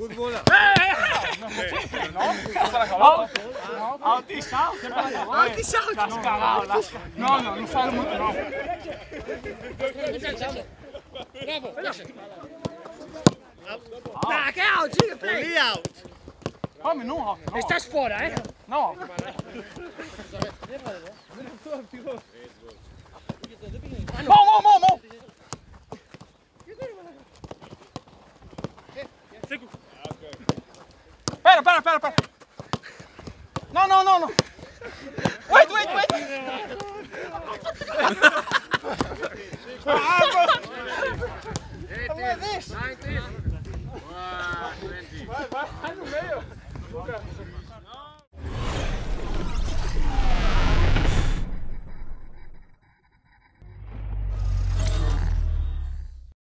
Good não não não Alti salto! No, no, não não não no. Bravo! Dai, che out, não play! Lì out! não, non não não não fuori, Não, No! Mo, não não não Seguro! Pera, pera, pera, pera. Não, não, não, não. Wait, wait, wait. Vai, vai, vai no meio.